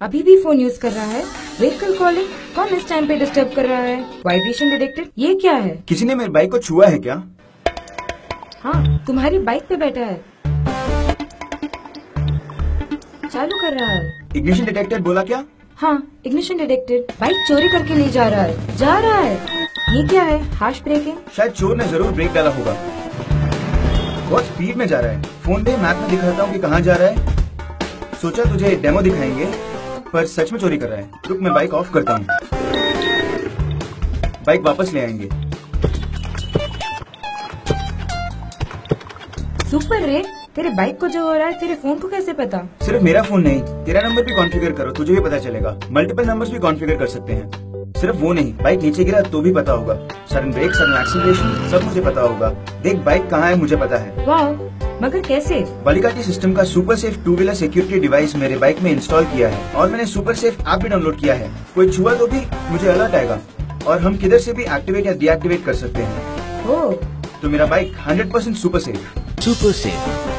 अभी भी phone use कर रहा है। व्हीकल कॉलिंग कौन इस टाइम पे डिस्टर्ब कर रहा है? वाइब्रेशन डिटेक्टेड ये क्या है? किसी ने मेरे बाइक को छुआ है क्या? हाँ तुम्हारी बाइक पे बैठा है। चालू कर रहा है। इग्निशन डिटेक्टर बोला क्या? हाँ इग्निशन डिटेक्टेड बाइक चोरी करके ले जा रहा है। जा रहा है। ये क्या है? हार्श ब्रेकिंग शायद चोर ने ज़रूर ब्रेक डाला होगा। बहुत स्पीड में जा रहा है। फ़ोन पे मैप में दिखाता हूँ कि कहाँ जा रहा है। सोचा तुझे डेमो दिखाएँगे। पर सच में चोरी कर रहा है। रुक मैं बाइक ऑफ़ करता हूँ। बाइक वापस ले आएँगे। सुपर रे तेरे बाइक को जो हो रहा है तेरे फ़ोन को कैसे पता? सिर्फ़ मेरा फ़ोन नहीं तेरा नंबर भी कॉन्फ़िगर करो तुझे भी पता चलेगा। मल्टीपल नंबर्स भी कॉन्फ़िगर कर सकते हैं। सिर्फ़ वो नहीं बाइक नीचे गिरा तो भी पता होगा। सडन ब्रेक सडन एक्सीलरेशन सब मुझे पता होगा। देख बाइक कहाँ है मुझे पता है। वाह मगर कैसे? बालिका जी सिस्टम का super safe two wheeler security device मेरे बाइक में इंस्टॉल किया है और मैंने सुपर सेफ़ ऐप भी डाउनलोड किया है। कोई छुआ तो भी मुझे अलर्ट आएगा और हम किधर से भी एक्टिवेट या डीएक्टिवेट कर सकते हैं। ओ तो मेरा bike 100% super safe super Safe